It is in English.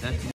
That's